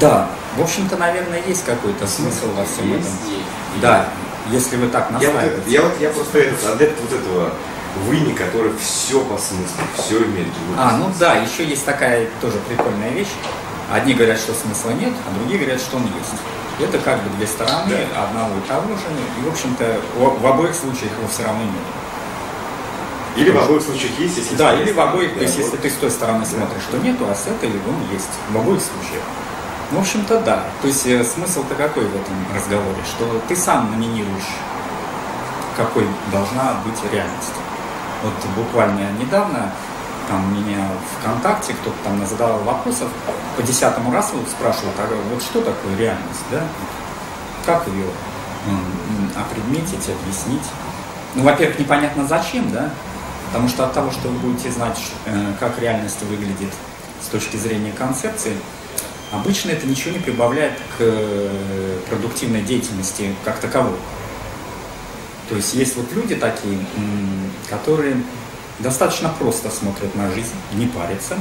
Да, в общем-то, наверное, есть какой-то смысл во всем этом. Да, если вы так Я настаиваете. я вот я просто этот адепт вот этого выни, который все по смыслу, все имеет виду. А, ну да, еще есть такая тоже прикольная вещь. Одни говорят, что смысла нет, а другие говорят, что он есть. Это как бы две стороны одного и того же. И, в общем-то, в, обоих случаях его все равно нет. Или в обоих случаях есть, если Да, или в обоих, то Да, есть если ты с той стороны смотришь, что нету, а с этой он есть. В обоих случаях. В общем-то, да. То есть э, смысл-то какой в этом разговоре? Что ты сам номинируешь, какой должна быть реальность. Вот буквально недавно там меня ВКонтакте кто-то там задавал вопросов, по десятому разу вот спрашивал, а вот что такое реальность, да? Как ее опредметить, объяснить? Ну, во-первых, непонятно зачем, да? Потому что от того, что вы будете знать, э, как реальность выглядит с точки зрения концепции, обычно это ничего не прибавляет к э, продуктивной деятельности как таковой. То есть есть вот люди такие, которые достаточно просто смотрят на жизнь, не парятся,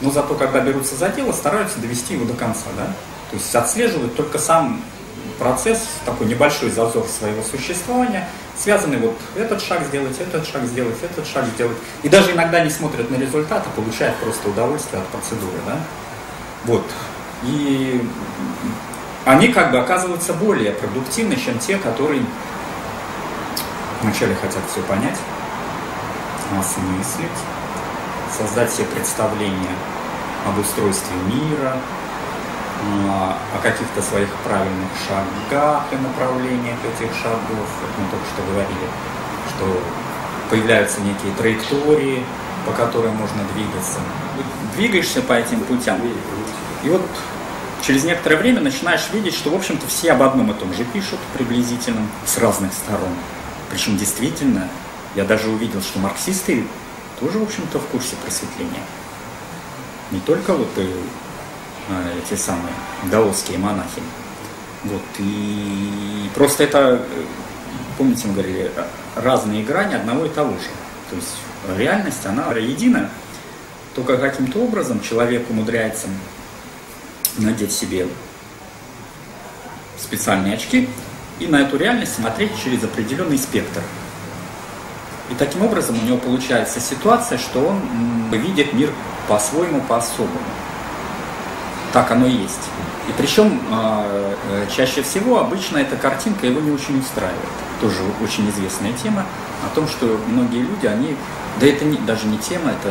но зато, когда берутся за дело, стараются довести его до конца, да? То есть отслеживают только сам процесс, такой небольшой зазор своего существования, связанный вот этот шаг сделать, этот шаг сделать, этот шаг сделать. И даже иногда не смотрят на результат, а получают просто удовольствие от процедуры, да? Вот. И они как бы оказываются более продуктивны, чем те, которые вначале хотят все понять, осмыслить, создать себе представление об устройстве мира, а, о каких-то своих правильных шагах и направлениях этих шагов. Вот мы только что говорили, что появляются некие траектории, по которым можно двигаться. Двигаешься по этим путям. И вот через некоторое время начинаешь видеть, что, в общем-то, все об одном и том же пишут приблизительно с разных сторон. Причем действительно, я даже увидел, что марксисты тоже, в общем-то, в курсе просветления. Не только вот и, а, эти самые даосские монахи. Вот, и просто это, э, помните, мы говорили, э, разные грани одного и того же. То есть реальность, она едина, только каким-то образом человек умудряется надеть себе специальные очки и на эту реальность смотреть через определенный спектр. И таким образом у него получается ситуация, что он видит мир по-своему, по-особому. Так оно и есть. И причем э, э, чаще всего обычно эта картинка его не очень устраивает. Тоже очень известная тема о том, что многие люди, они, да это не, даже не тема, это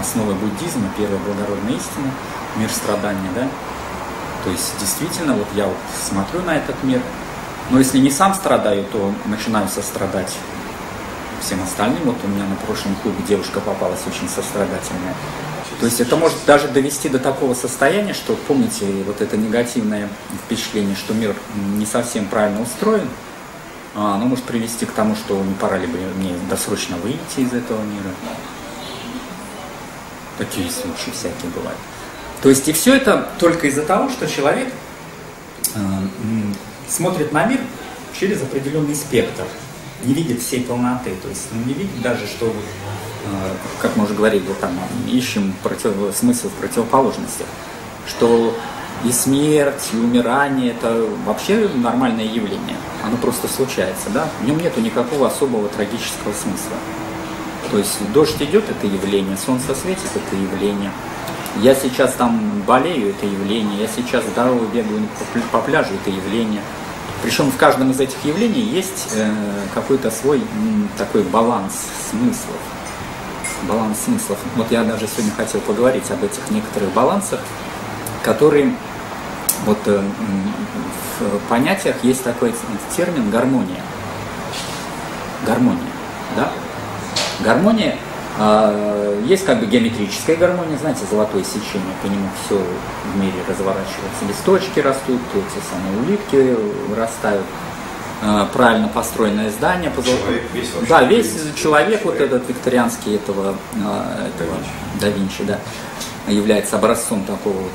основа буддизма, первая благородная истина, мир страдания, да. То есть действительно, вот я вот смотрю на этот мир, но если не сам страдаю, то начинаю сострадать всем остальным. Вот у меня на прошлом клубе девушка попалась очень сострадательная. То есть это может даже довести до такого состояния, что, помните, вот это негативное впечатление, что мир не совсем правильно устроен, оно может привести к тому, что не пора ли бы мне досрочно выйти из этого мира. Такие случаи всякие бывают. То есть и все это только из-за того, что человек э, смотрит на мир через определенный спектр, не видит всей полноты. То есть он не видит даже, что, э, как мы уже говорили, вот там ищем против, смысл в противоположностях, что и смерть, и умирание – это вообще нормальное явление. Оно просто случается, да? В нем нету никакого особого трагического смысла. То есть дождь идет – это явление, солнце светит – это явление. Я сейчас там болею – это явление, я сейчас здорово бегаю по пля- по пляжу – это явление. Причем в каждом из этих явлений есть э, какой-то свой такой баланс смыслов. Баланс смыслов. Вот я даже сегодня хотел поговорить об этих некоторых балансах, которые вот э, в понятиях есть такой термин гармония. Гармония, да? Гармония э, есть как бы геометрическая гармония, знаете, золотое сечение, по нему все в мире разворачивается, листочки растут, эти самые улитки вырастают, э, правильно построенное здание. по золотому- Человек весь. Да, весь принцип, человек, вот человек. этот викторианский этого, э, этого да Винчи, да, является образцом такого вот.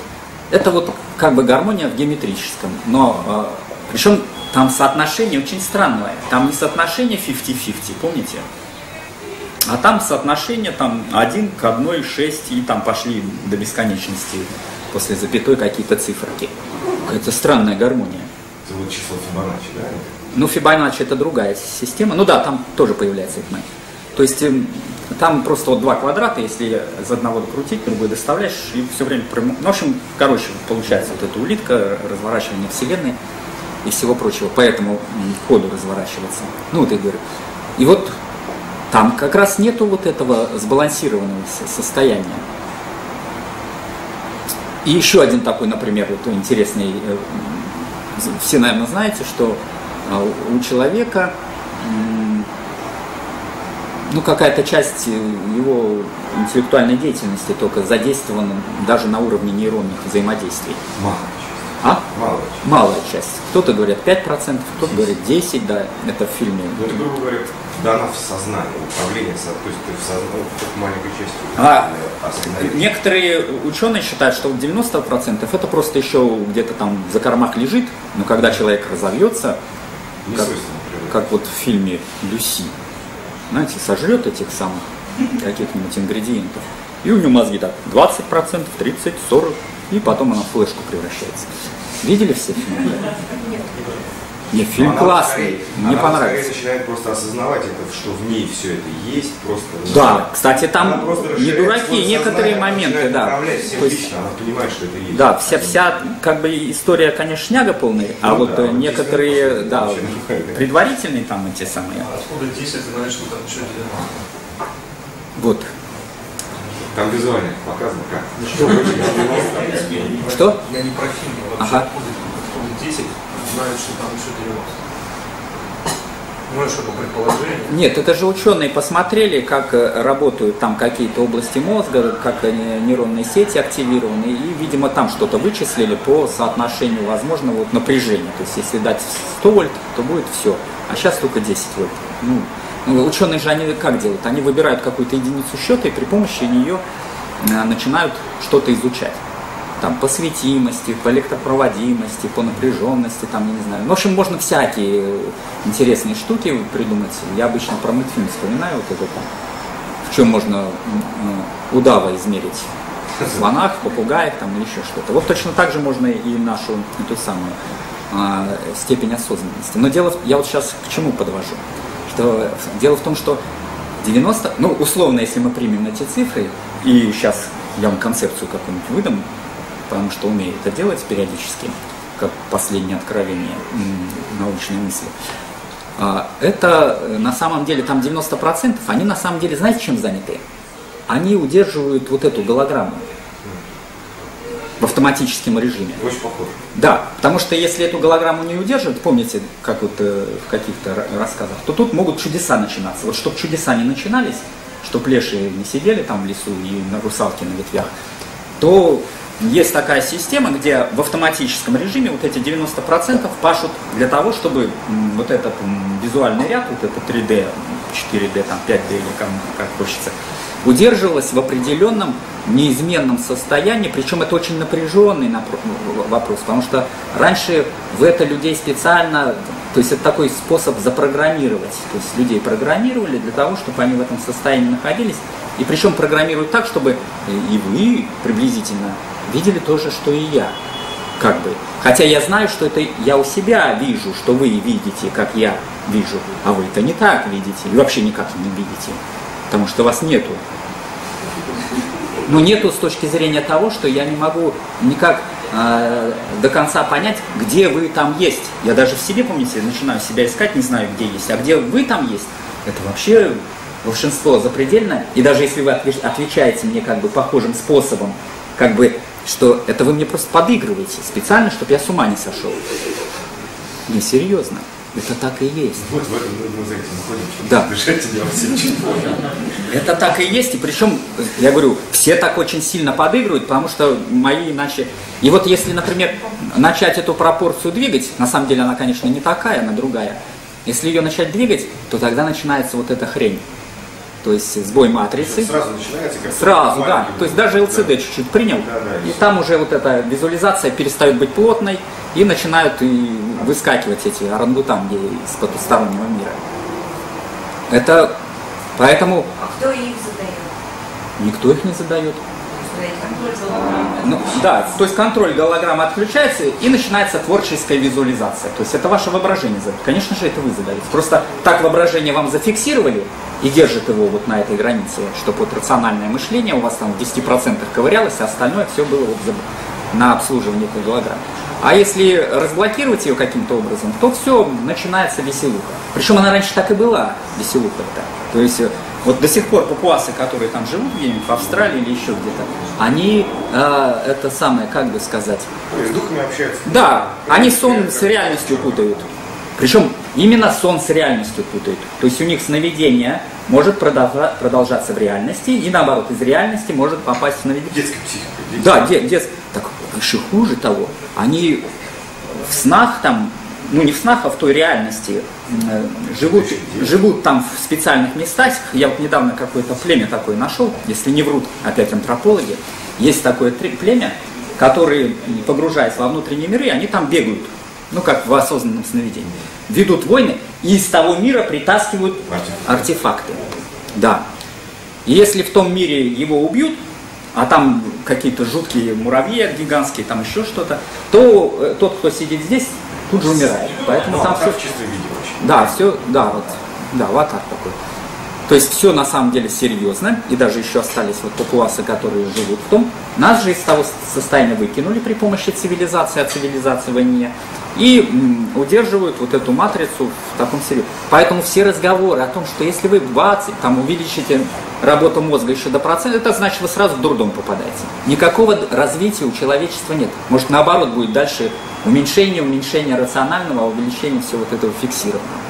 Это вот как бы гармония в геометрическом, но э, причем там соотношение очень странное. Там не соотношение 50-50, помните? А там соотношение там 1 к 1, 6 и там пошли до бесконечности после запятой какие-то циферки. Какая-то странная гармония. Это вот число Фибоначчи, да? Ну, Фибоначчи это другая система. Ну да, там тоже появляется Экмен. То есть эм, там просто вот два квадрата, если из одного докрутить, другой доставляешь, и все время... прям- Ну, в общем, короче, получается вот эта улитка, разворачивание Вселенной и всего прочего. Поэтому ходу разворачиваться. Ну, вот я говорю. И вот там как раз нету вот этого сбалансированного со- состояния. И еще один такой, например, вот интересный, э, все, наверное, знаете, что а, у человека ну, какая-то часть э, его интеллектуальной деятельности только задействована даже на уровне нейронных взаимодействий. Мало. А? Мало. Малая часть. Кто-то говорит 5%, кто-то говорит 10%, да, это в фильме. Ну, это, грубо говоря, дана в сознание, управление, то есть ты в сознании, ну, только маленькой частью. А. Некоторые ученые считают, что вот 90% это просто еще где-то там за кормах лежит, но когда человек разовьется, как, как вот в фильме «Люси», знаете, сожрет этих самых каких-нибудь ингредиентов, и у нее мозги так 20%, 30%, 40%, и потом она в флешку превращается. Видели все фильмы? Нет, фильм Она классный, скорее- мне она понравился. начинает просто осознавать это, что в ней все это есть, просто... ну, Да, кстати, там она не дураки, некоторые сознание, моменты, да. всем То есть, лично, она понимает, что это есть. Да, вся, вся как бы история, конечно, шняга полная, а Ну вот да, э, некоторые, да, предварительные там эти самые, А откуда 10, ты знаешь, что там еще 90? вот. Там визуально показано, как. Что? Я не про фильм, а вообще Ага. откуда 10, знают, что там еще 90. Ну, это что, предположение? Нет, это же ученые посмотрели, как э, работают там какие-то области мозга, как э, нейронные сети активированы, и, видимо, там что-то вычислили по соотношению возможного вот напряжения. То есть, если дать 100 вольт, то будет все. А сейчас только 10 вольт. Ну, ну, ученые же они как делают? Они выбирают какую-то единицу счета и при помощи нее э, начинают что-то изучать. Там, по светимости, по электропроводимости, по напряженности, там, я не знаю. Ну, в общем, можно всякие интересные штуки придумать. Я обычно про мультфильм вспоминаю вот это в чем можно м, удава измерить. В слонах, попугаях там, или еще что-то. Вот точно так же можно и нашу эту самую а, степень осознанности. Но дело, я вот сейчас к чему подвожу? Что дело в том, что 90, ну, условно, если мы примем эти цифры, и сейчас я вам концепцию какую-нибудь выдам, потому что умею это делать периодически, как последнее откровение научной мысли. А, Это э, на самом деле там 90%, они на самом деле, знаете, чем заняты? Они удерживают вот эту голограмму в автоматическом режиме. Очень похоже. Да, потому что если эту голограмму не удерживать, помните, как вот э, в каких-то ра- рассказах, то тут могут чудеса начинаться. Вот чтобы чудеса не начинались, чтобы лешие не сидели там в лесу и на русалке на ветвях, то есть такая система, где в автоматическом режиме вот эти 90% пашут для того, чтобы вот этот визуальный ряд, вот это 3D, 4D, там 5D или как, как хочется, удерживалось в определенном неизменном состоянии, причем это очень напряженный напр- вопрос, потому что раньше в это людей специально, то есть это такой способ запрограммировать, то есть людей программировали для того, чтобы они в этом состоянии находились, и причем программируют так, чтобы и вы приблизительно видели то же, что и я, как бы. Хотя я знаю, что это я у себя вижу, что вы видите, как я вижу, а вы это не так видите, и вообще никак не видите, потому что вас нету. Но нету с точки зрения того, что я не могу никак э, до конца понять, где вы там есть. Я даже в себе, помните, начинаю себя искать, не знаю, где есть. А где вы там есть, это вообще волшебство запредельное. И даже если вы отве- отвечаете мне как бы похожим способом, как бы, что это вы мне просто подыгрываете специально, чтобы я с ума не сошел. Не, серьезно. Это так и есть. Вот в этом мы, мы за этим находимся. Да. Дышать тебя все Это так и есть, и причем, я говорю, все так очень сильно подыгрывают, потому что мои иначе... И вот если, например, начать эту пропорцию двигать, на самом деле она, конечно, не такая, она другая. Если ее начать двигать, то тогда начинается вот эта хрень. То есть сбой матрицы. Сразу начинается как Сразу, да. То есть даже да. LCD чуть-чуть принял, Да, да, и там уже вот эта визуализация перестает быть плотной, и начинают и выскакивать эти орангутанги из потустороннего мира. Это поэтому А кто их задает? никто их не задает. Ну, да, то есть контроль голограммы отключается и начинается творческая визуализация. То есть это ваше воображение. Конечно же, это вы задаете. Просто так воображение вам зафиксировали и держит его вот на этой границе, чтобы вот рациональное мышление у вас там в 10% ковырялось, а остальное все было вот на обслуживание этой голограммы. А если разблокировать ее каким-то образом, то все, начинается веселуха. Причем она раньше так и была, веселуха-то. То есть вот до сих пор папуасы, которые там живут где-нибудь в Австралии или еще где-то, они, э, это самое, как бы сказать... С духами общаются. Да, они сон с реальностью путают. Причем именно сон с реальностью путают. То есть у них сновидение может продолжаться в реальности, и наоборот, из реальности может попасть в сновидение. Детская психика. Да, дет, дет, так еще хуже того, они в снах там, ну не в снах, а в той реальности живут, живут там в специальных местах. Я вот недавно какое-то племя такое нашел, если не врут опять антропологи. Есть такое племя, которые, погружаясь во внутренние миры, они там бегают, ну как в осознанном сновидении. Ведут войны и из того мира притаскивают артефакты. Да. И если в том мире его убьют, а там какие-то жуткие муравьи гигантские, там еще что-то, то э, тот, кто сидит здесь, тут же умирает. Поэтому ну, там все... Да, все, да, вот, да, аватар такой. То есть все на самом деле серьезно, и даже еще остались вот папуасы, которые живут в том. Нас же из того состояния выкинули при помощи цивилизации, а цивилизации войне, и удерживают вот эту матрицу в таком серьезе. Поэтому все разговоры о том, что если вы 20, там увеличите работу мозга еще до процента, это значит, вы сразу в дурдом попадаете. Никакого развития у человечества нет. Может, наоборот, будет дальше уменьшение, уменьшение рационального, а увеличение всего вот этого фиксированного.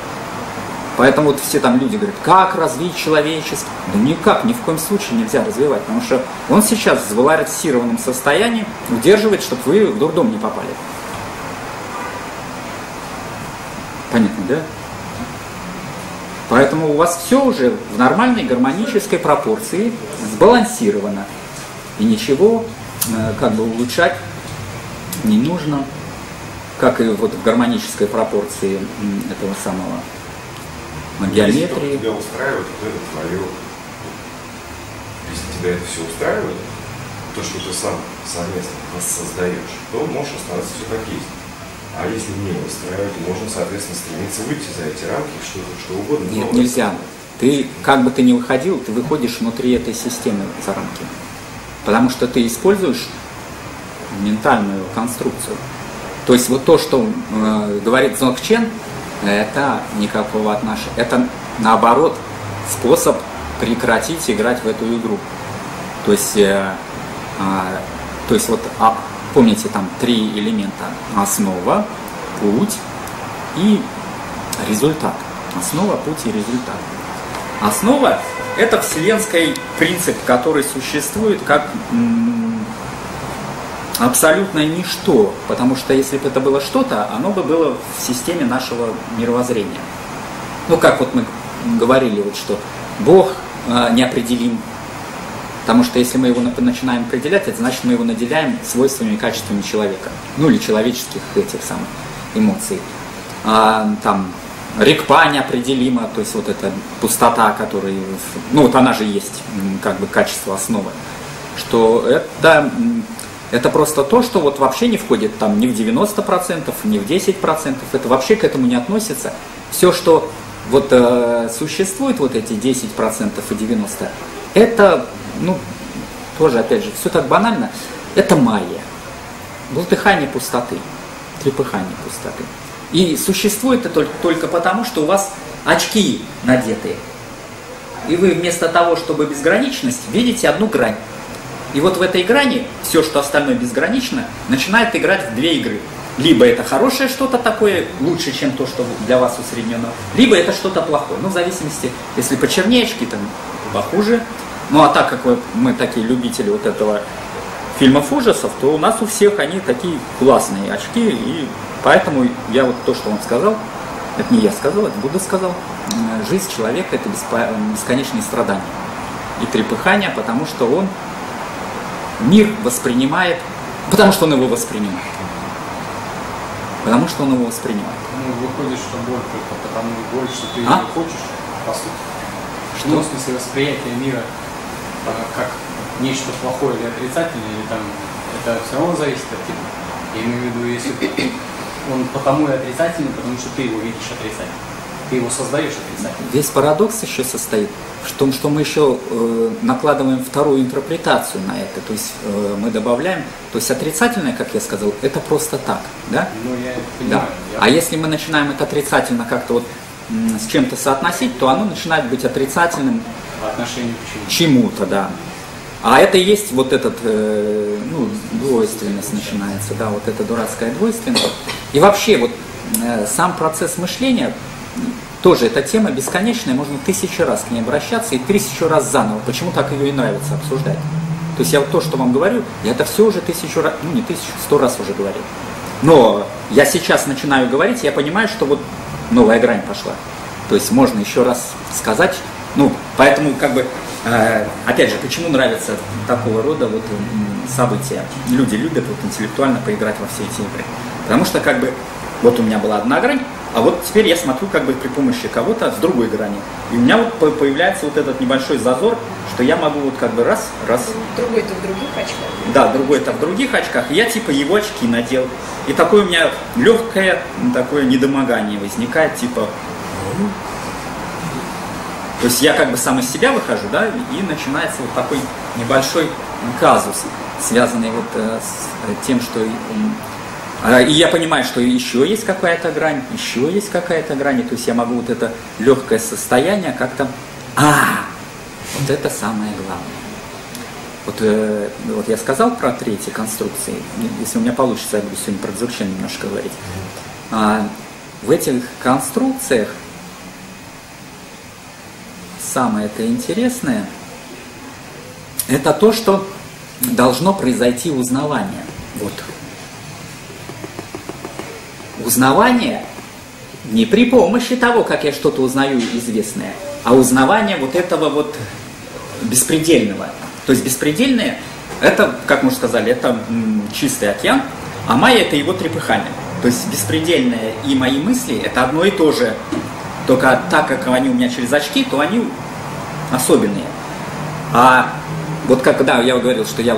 Поэтому вот все там люди говорят, как развить человеческий? Да никак, ни в коем случае нельзя развивать, потому что он сейчас в завуализированном состоянии удерживает, чтобы вы в дурдом не попали. Понятно, да? Поэтому у вас все уже в нормальной гармонической пропорции, сбалансировано. И ничего э, как бы улучшать не нужно, как и вот в гармонической пропорции этого самого геометрии. Если тебя устраивает, то это твое. Если тебя это все устраивает, то, что ты сам совместно воссоздаешь, то можешь оставаться все как есть. А если не устраивает, можно, соответственно, стремиться выйти за эти рамки, что, что угодно. Нет, нельзя. Ты, как бы ты ни выходил, ты выходишь внутри этой системы за рамки. Потому что ты используешь ментальную конструкцию. То есть вот то, что э, говорит Зонгчен, это никакого отношения. Это наоборот способ прекратить играть в эту игру. То есть, э, э, то есть вот а, помните там три элемента. Основа, путь и результат. Основа, путь и результат. Основа – это вселенский принцип, который существует как абсолютно ничто, потому что если бы это было что-то, оно бы было в системе нашего мировоззрения. Ну, как вот мы говорили, вот что Бог э, неопределим, потому что если мы его начинаем определять, это значит, мы его наделяем свойствами и качествами человека, ну или человеческих этих самых эмоций. А, там рекпа неопределима, то есть вот эта пустота, которая, ну вот она же есть, как бы качество основы, что это это просто то, что вот вообще не входит там ни в 90%, ни в 10%, это вообще к этому не относится. Все, что вот э, существует, вот эти 10% и 90%, это, ну, тоже, опять же, все так банально, это майя. Бултыхание пустоты, трепыхание пустоты. И существует это только, только потому, что у вас очки надеты. И вы вместо того, чтобы безграничность, видите одну грань. И вот в этой грани все, что остальное безгранично, начинает играть в две игры. Либо это хорошее что-то такое, лучше, чем то, что для вас усреднено, либо это что-то плохое. Ну, в зависимости, если почернее очки, там похуже. Ну, а так как мы такие любители вот этого фильмов ужасов, то у нас у всех они такие классные очки, и поэтому я вот то, что он сказал, это не я сказал, это Будда сказал, жизнь человека это бесконечные страдания и трепыхания, потому что он мир воспринимает, потому что он его воспринимает. Потому что он его воспринимает. Ну, выходит, что боль только потому боль, что ты а? не хочешь, по сути. Что? Ну, в смысле восприятие мира как нечто плохое или отрицательное, или там это все равно зависит от тебя. Я имею в виду, если он потому и отрицательный, потому что ты его видишь отрицательным. Ты его создаешь отрицательным. Весь парадокс еще состоит в том, что мы еще э, накладываем вторую интерпретацию на это. То есть э, мы добавляем, то есть отрицательное, как я сказал, это просто так, да? Ну, я Да. понимаю. я- А если мы начинаем это отрицательно как-то вот с чем-то соотносить, то оно начинает быть отрицательным По отношению к чему? чему-то, да. А это есть вот этот, э, ну, двойственность начинается, да, вот эта дурацкая двойственность. И вообще вот э, сам процесс мышления, тоже эта тема бесконечная, можно тысячу раз к ней обращаться и тысячу раз заново. Почему так ее и нравится обсуждать? То есть я вот то, что вам говорю, я это все уже тысячу раз, ну не тысячу, сто раз уже говорил. Но я сейчас начинаю говорить, я понимаю, что вот новая грань пошла. То есть можно еще раз сказать, ну, поэтому как бы, э, опять же, почему нравятся такого рода вот события? Люди любят вот интеллектуально поиграть во все эти игры. Потому что как бы, вот у меня была одна грань, а вот теперь я смотрю как бы при помощи кого-то с другой грани. И у меня вот по- появляется вот этот небольшой зазор, что я могу вот как бы раз, раз, Другой-то в других очках. да, другой-то в других очках, и я типа его очки надел. И такое у меня легкое такое недомогание возникает, типа... То есть я как бы сам из себя выхожу, да, и начинается вот такой небольшой казус, связанный вот э, с э, тем, что... а, И я понимаю, что еще есть какая-то грань, еще есть какая-то грань, и то есть я могу вот это легкое состояние как-то... А, вот это самое главное. Вот, э, вот я сказал про третьи конструкции. Если у меня получится, я буду сегодня про Дзурчен немножко говорить. А, в этих конструкциях самое это интересное, это то, что должно произойти узнавание. Вот. Узнавание не при помощи того, как я что-то узнаю известное, а узнавание вот этого вот беспредельного. То есть беспредельное, это, как мы уже сказали, это чистый океан, а майя это его трепыхание. То есть беспредельное и мои мысли это одно и то же. Только так как они у меня через очки, то они особенные. А вот когда я говорил, что я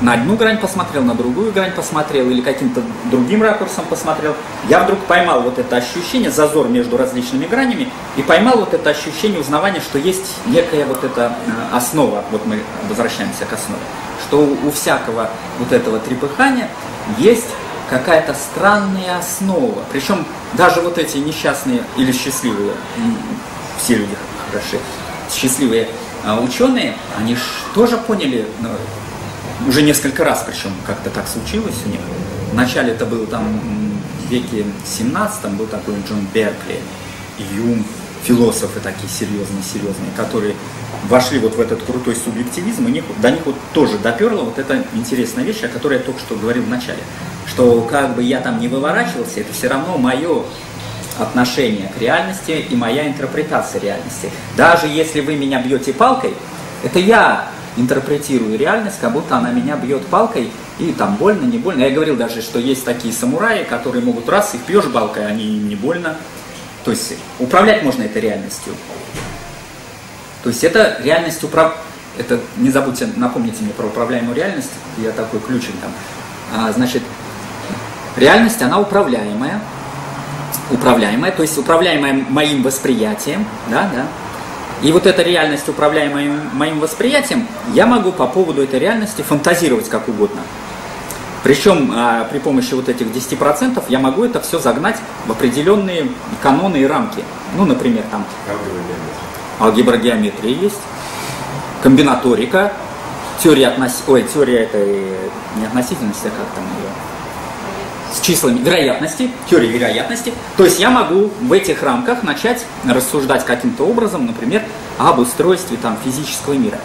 на одну грань посмотрел, на другую грань посмотрел или каким-то другим ракурсом посмотрел, я вдруг поймал вот это ощущение, зазор между различными гранями, и поймал вот это ощущение узнавания, что есть некая вот эта э, основа, вот мы возвращаемся к основе, что у, у всякого вот этого трепыхания есть какая-то странная основа. Причем даже вот эти несчастные или счастливые, все люди хороши, счастливые а, ученые, они тоже поняли, ну, уже несколько раз, причем как-то так случилось у них. Вначале это был там в веке 17 был такой Джон Беркли, Юм, философы такие серьезные, серьезные, которые вошли вот в этот крутой субъективизм, и них, до них вот тоже доперло вот эта интересная вещь, о которой я только что говорил в начале, что как бы я там не выворачивался, это все равно мое отношение к реальности и моя интерпретация реальности. Даже если вы меня бьете палкой, это я интерпретирую реальность, как будто она меня бьет палкой, и там больно, не больно. Я говорил даже, что есть такие самураи, которые могут раз, их бьешь палкой, они им не больно. То есть управлять можно этой реальностью. То есть это реальность управ... Это, не забудьте, напомните мне про управляемую реальность, я такой ключик там. А, значит, реальность, она управляемая, управляемая, то есть управляемая моим восприятием, да, да. И вот эта реальность, управляемая моим, восприятием, я могу по поводу этой реальности фантазировать как угодно. Причем а, при помощи вот этих 10% я могу это все загнать в определенные каноны и рамки. Ну, например, там алгебра геометрии есть, комбинаторика, теория относ... Ой, теория этой не относительности, а как там ее? Числами вероятности, теория вероятности. То есть я могу в этих рамках начать рассуждать каким-то образом, например, об устройстве там, физического мира.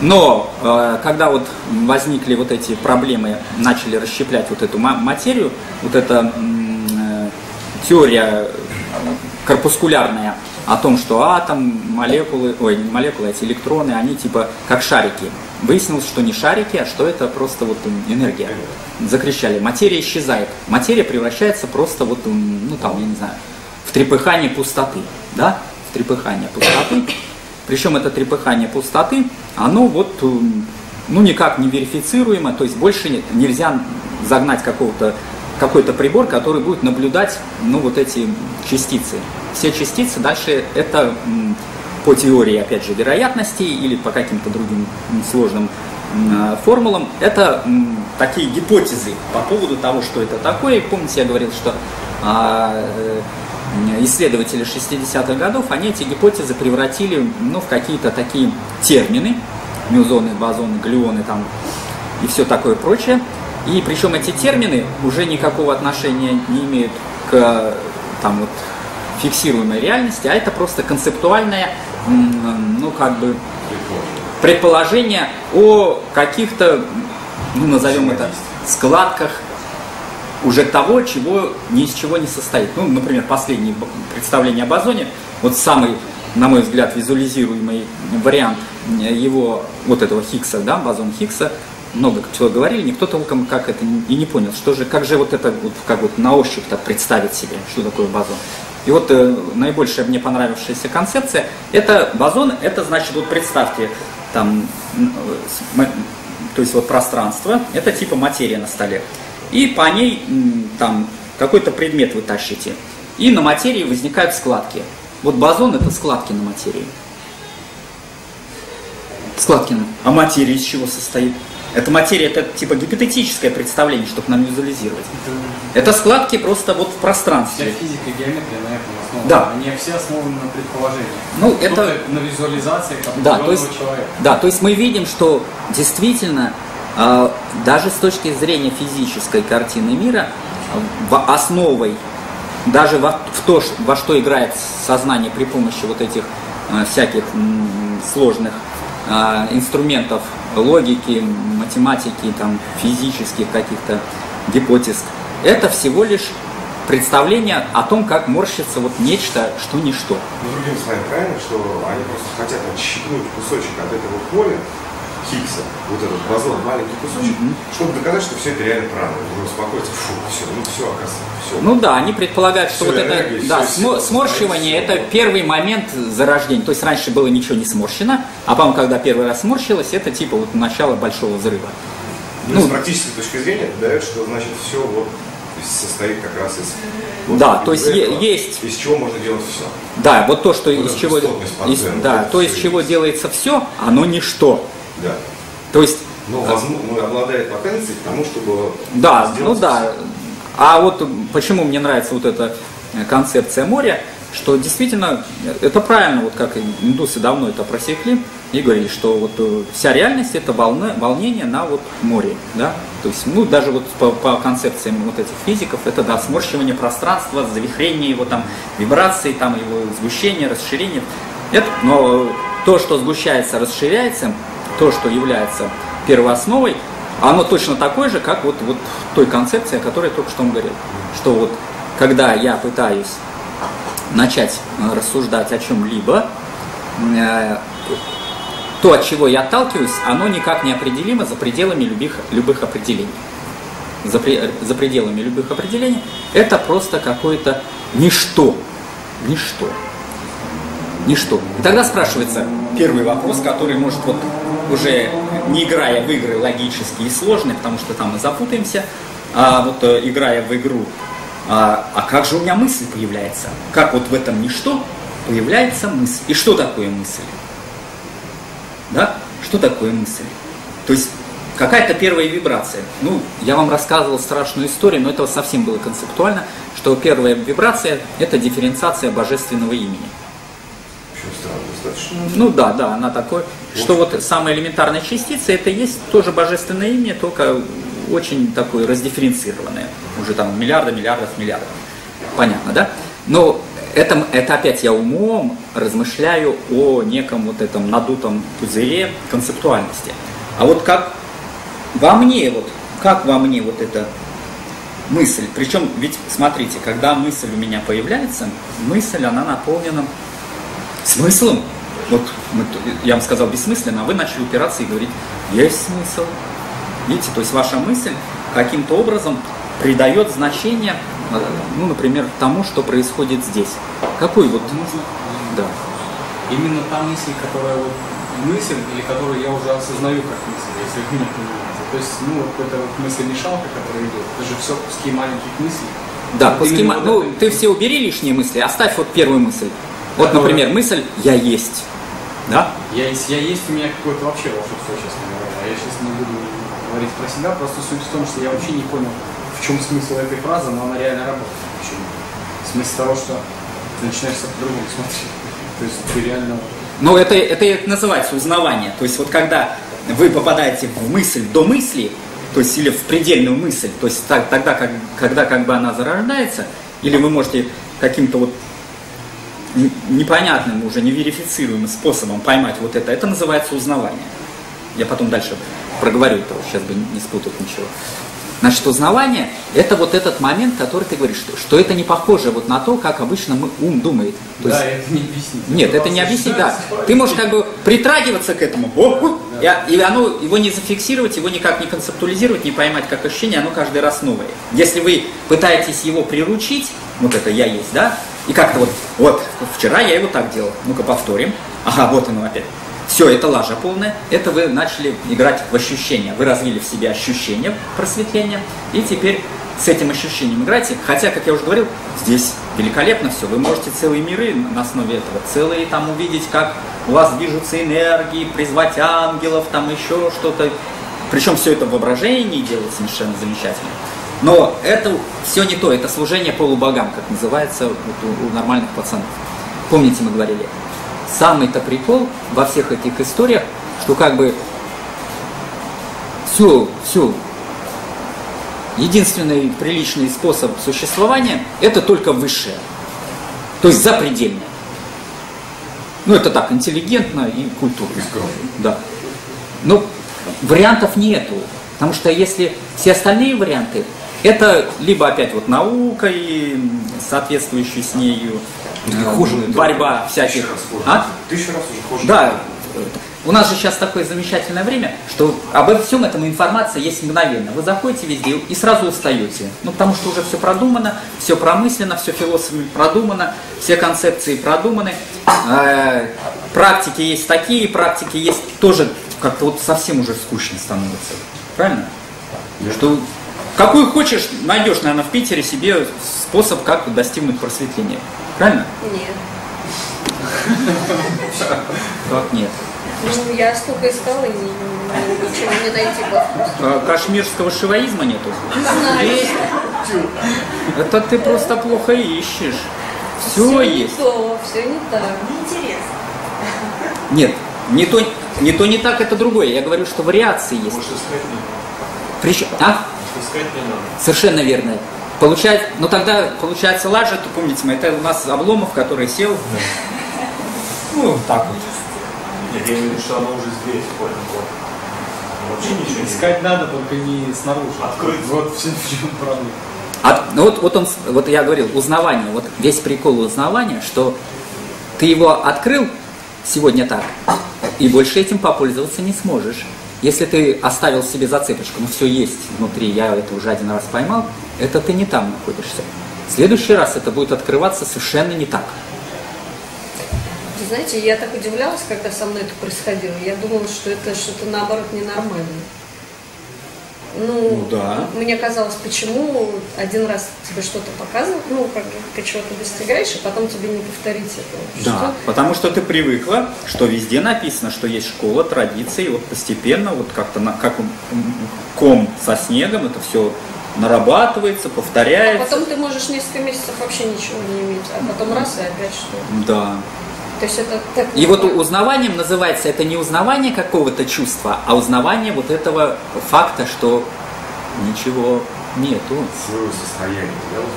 Но э, когда вот возникли вот эти проблемы, начали расщеплять вот эту ма- материю, вот эта э, теория корпускулярная о том, что атом, молекулы, ой, не молекулы, а эти электроны, они типа как шарики. Выяснилось, что не шарики, а что это просто вот энергия. Закричали, материя исчезает. Материя превращается просто вот, ну там, я не знаю, в трепыхание пустоты, да, в трепыхание пустоты. Причем это трепыхание пустоты, оно вот ну, никак не верифицируемо, то есть больше не- нельзя загнать какого-то какой-то прибор, который будет наблюдать, ну, вот эти частицы. Все частицы дальше это по теории, опять же, вероятностей или по каким-то другим сложным э, формулам, это такие гипотезы по поводу того, что это такое. Помните, я говорил, что а, э, исследователи 60-х годов, они эти гипотезы превратили ну, в какие-то такие термины, мюзоны, бозоны, глюоны там и все такое прочее. И причем эти термины уже никакого отношения не имеют к там, вот, фиксируемой реальности, а это просто концептуальное, ну как бы предположение о каких-то, ну назовем это, складках уже того, чего ни из чего не состоит. Ну, например, последнее представление об озоне, вот самый, на мой взгляд, визуализируемый вариант э, его, вот этого Хиггса, да, бозон Хиггса, много чего говорили, никто толком как это и не понял, что же, как же вот это вот, как вот на ощупь так представить себе, что такое бозон. И вот э, наибольшая мне понравившаяся концепция, это бозон, это значит, вот представьте, там, то есть вот пространство, это типа материя на столе. И по ней там какой-то предмет вы тащите. И на материи возникают складки. Вот бозон это складки на материи. Складки на. А материя из чего состоит? Эта материя это типа гипотетическое представление, чтобы нам визуализировать. Это складки просто вот в Вся пространстве. физика и геометрия на этом основана. Да. Они все основаны на предположениях. Ну, Тут это- на визуализациях Да, то есть, человека. да, то есть мы видим, что действительно э, даже с точки зрения физической картины мира э, основой, даже во, в то, во что играет сознание при помощи вот этих э, всяких м, сложных э, инструментов логики, математики, там, физических каких-то гипотез, это всего лишь представление о том, как морщится вот нечто, что ничто. Ну, другими словами, правильно, что они просто хотят отщипнуть кусочек от этого поля Хиггса, вот этот бозон, маленький кусочек, чтобы доказать, что все это реально правда. Уже успокоиться, фу, все, ну все, оказывается, все. Ну да, они предполагают, что Всё, вот это энергия, да, всё, смо- всё, сморщивание всё. это первый момент зарождения. То есть раньше было ничего не сморщено, а потом, когда первый раз сморщилось, это типа вот начало большого взрыва. Ну, ну, с практической точки зрения это дает, что значит все вот состоит как раз из вот Да, то есть этого, есть- из чего можно делать все. Да, вот то, что Вот из чего, из- да, это то, из чего делается все, оно ничто. Да. То есть, Но возможно, ну, обладает потенцией к тому, чтобы да, ну да. А вот почему мне нравится вот эта э, концепция моря, что действительно это правильно, вот как индусы давно это просекли и говорили, что вот э, вся реальность это волна, волнение на вот море, да, то есть, ну, даже вот по, по концепциям вот этих физиков, это, да, сморщивание пространства, завихрение его там, вибрации, там, его сгущение, расширение, это, но э, то, что сгущается, расширяется, то, что является первоосновой, оно точно такое же, как вот, вот той концепции, о которой я только что вам говорил. Что вот, когда я пытаюсь начать э, рассуждать о чем-либо, э, то, от чего я отталкиваюсь, оно никак не определимо за пределами любых, любых определений. За, за пределами любых определений это просто какое-то ничто. Ничто. Ничто. И тогда спрашивается первый вопрос, который может вот уже не играя в игры логические и сложные, потому что там мы запутаемся, а вот э, играя в игру, а, а как же у меня мысль появляется? Как вот в этом ничто появляется мысль? И что такое мысль? Да? Что такое мысль? То есть какая-то первая вибрация. Ну, я вам рассказывал страшную историю, но это совсем было концептуально, что первая вибрация – это дифференциация божественного имени. Достаточно. Ну да, да, она такой, что вот самая элементарная частица, это есть тоже божественное имя, только очень такое раздифференцированное, уже там миллиарды, миллиардов, миллиардов. Понятно, да? Но это, это опять я умом размышляю о неком вот этом надутом пузыре концептуальности. А вот как во мне, вот, как во мне вот эта мысль, причем ведь смотрите, когда мысль у меня появляется, мысль, она наполнена смыслом. Вот мы я вам сказал бессмысленно, а вы начали упираться и говорить, есть смысл. Видите, то есть ваша мысль каким-то образом придает значение, э, ну, например, тому, что происходит здесь. Какой вот, Нужно да, именно та мысль, которая вот мысль, или которую я уже осознаю как мысль, если вы меня понимаете. То есть, ну, вот эта вот мысль-мешалка, которая идет, это же все куски маленьких мыслей. Да, куски вот ну, это- ты все убери лишние мысли, оставь вот первую мысль. Вот, например, мысль «я есть». Да? Я, есть- я есть у меня какое-то вообще волшебство, честно говоря. Я сейчас не буду говорить про себя, просто суть в том, что я вообще не понял, в чем смысл этой фразы, но она реально работает. Почему? Смысл того, что ты начинаешь по-другому смотреть. То есть ты реально... Ну, это, это называется узнавание. То есть вот когда вы попадаете в мысль до мысли, то есть или в предельную мысль, то есть так- тогда, как, когда как бы она зарождается, или вы можете каким-то вот непонятным, уже неверифицируемым способом поймать вот это, это называется узнавание. Я потом дальше проговорю это, сейчас бы не спутать ничего. Значит, узнавание – это вот этот момент, который ты говоришь, что, что это не похоже вот на то, как обычно мы, ум думает. То да, есть- это не объяснить. нет, это не объяснить, да. Ты можешь как бы притрагиваться к этому, о, о, и, и оно, его не зафиксировать, его никак не концептуализировать, не поймать как ощущение, оно каждый раз новое. Если вы пытаетесь его приручить, вот это я есть, да, и как-то вот, вот, вчера я его так делал, ну-ка повторим, ага, вот оно опять. Все, это лажа полная, это вы начали играть в ощущения, вы развили в себе ощущение просветления, и теперь с этим ощущением играйте. Хотя, как я уже говорил, здесь великолепно все. Вы можете целые миры на основе этого, целые там увидеть, как у вас движутся энергии, призвать ангелов, там еще что-то. Причем все это в воображении делать совершенно замечательно. Но это все не то, это служение полубогам, как называется вот у, у нормальных пацанов. Помните, мы говорили, самый-то прикол во всех этих историях, что как бы все, все, единственный приличный способ существования – это только высшее, то есть запредельное. Ну, это так, интеллигентно и культурно. Да. Но вариантов нету, потому что если все остальные варианты, это либо опять вот наука и соответствующая с нею э, хуже этого. борьба всяких. Тысячу раз хуже. А? Тысячу раз уже хуже. Да, у нас же сейчас такое замечательное время, что обо всем этом информация есть мгновенно. Вы заходите везде и сразу устаете. Ну, потому что уже все продумано, все промысленно, все философами продумано, все концепции продуманы. Э, Практики есть такие, практики есть тоже как-то вот совсем уже скучно становится. Правильно? Что какую хочешь, найдешь, наверное, в Питере себе способ, как достигнуть просветления. Правильно? Нет. Как нет. Ну, я столько искала и ни- ни- ничего не найти было. А Кашмирского шиваизма нету? знаю. Есть. Это ты просто плохо ищешь. Все Всё есть. не то, все не так. Нет, не то, не то, не так, это другое. Я говорю, что вариации есть. Не. Причем, а? Может, искать не надо. Совершенно верно. Получается, ну тогда получается лажа, то помните, мы, это у нас Обломов, который сел. Ну, так вот. Нет, я имею в виду, что оно уже здесь, понял. Вообще ничего не Искать надо, только не снаружи. Открыть. Вот все в чем проблема. А, ну вот, вот он, вот я говорил, узнавание, вот весь прикол узнавания, что ты его открыл сегодня так, и больше этим попользоваться не сможешь. Если ты оставил себе зацепочку, ну все есть внутри, я это уже один раз поймал, это ты не там находишься. В следующий раз это будет открываться совершенно не так. Знаете, я так удивлялась, когда со мной это происходило. Я думала, что это что-то наоборот ненормальное. Ну, Ну да. мне казалось, почему один раз тебе что-то показывают, ну, как бы ты чего-то достигаешь, и потом тебе не повторить этого. Да, Что? потому что ты привыкла, что везде написано, что есть школа, традиции, вот постепенно, вот как-то на, как ком со снегом, это все нарабатывается, А повторяется. потом ты можешь несколько месяцев вообще ничего не иметь, а потом раз и опять что. Да. То есть это так. И вот узнаванием называется это не узнавание какого-то чувства, а узнавание вот этого факта, что ничего нету. Своего состояния.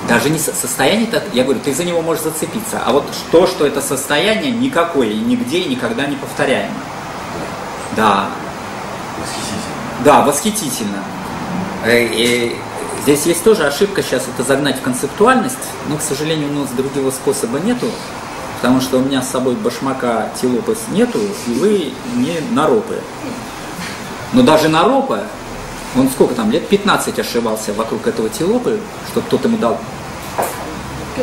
да. Даже не со- состояние-то, я говорю, ты за него можешь зацепиться, а вот то, что это состояние никакое, и нигде и никогда не повторяемо. Да, Восхитительно. да, восхитительно. Э, э, Здесь есть тоже ошибка сейчас это загнать в концептуальность, но, к сожалению, у нас другого способа нету, потому что у меня с собой башмака тилопас нету, и вы не наропы. Но даже наропа, он сколько там, лет 15 ошивался вокруг этого тилопы, чтобы кто-то ему дал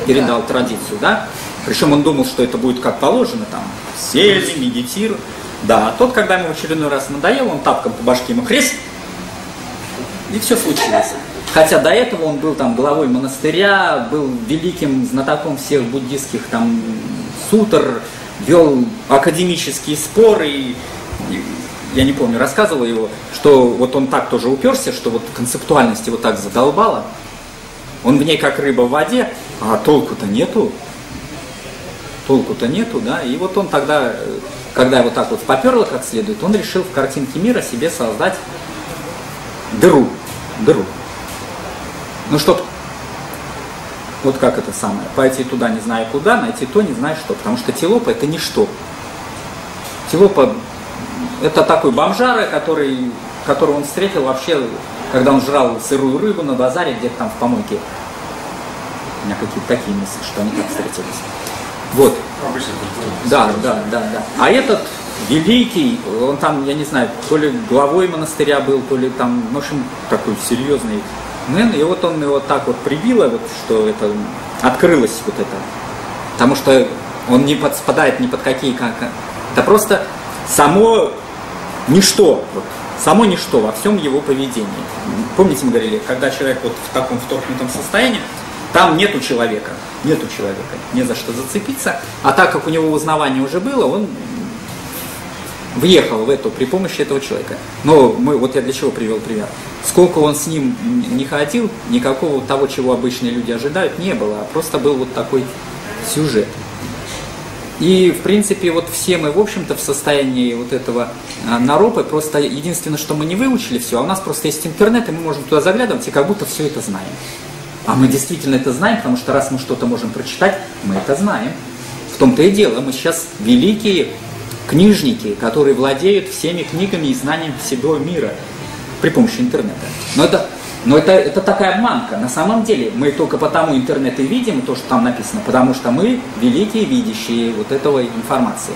передал традицию, да? Причем он думал, что это будет как положено, там, сели, медитируют. Да, а тот, когда ему в очередной раз надоел, он тапком по башке ему хрест, и все случилось. Хотя до этого он был там главой монастыря, был великим знатоком всех буддийских там сутр, вел академические споры, и, и я не помню, рассказывал его, что вот он так тоже уперся, что вот концептуальность его так задолбала, он в ней как рыба в воде, а толку-то нету, толку-то нету, да, и вот он тогда, когда его так вот поперло как следует, он решил в картинке мира себе создать дыру, дыру. Ну что, вот как это самое, пойти туда не знаю куда, найти то не знаю что, потому что телопа это ничто. Телопа это такой бомжара, который, которого он встретил вообще, когда он жрал сырую рыбу на базаре где-то там в помойке. У меня какие-то такие мысли, что они так встретились. Вот. Обычно. Да, да, да, да. А этот великий, он там, я не знаю, то ли главой монастыря был, то ли там, в общем, такой серьезный и вот он его так вот прибило, вот, что это открылось вот это. Потому что он не подспадает ни под какие, как, это просто само ничто, вот, само ничто во всем его поведении. Помните, мы говорили, когда человек вот в таком вторгнутом состоянии, там нету человека, нету человека, не за что зацепиться. А так как у него узнавание уже было, он въехал в эту при помощи этого человека. Но мы, вот я для чего привел пример. Сколько он с ним не ходил, никакого того, чего обычные люди ожидают, не было. А просто был вот такой сюжет. И, в принципе, вот все мы, в общем-то, в состоянии вот этого а, наропы, просто единственное, что мы не выучили все, а у нас просто есть интернет, и мы можем туда заглядывать, и как будто все это знаем. А мы действительно это знаем, потому что раз мы что-то можем прочитать, мы это знаем. В том-то и дело, мы сейчас великие книжники, которые владеют всеми книгами и знанием всего мира при помощи интернета. Но это, но это, это такая обманка. На самом деле мы только потому интернет и видим то, что там написано, потому что мы великие видящие вот этого информации.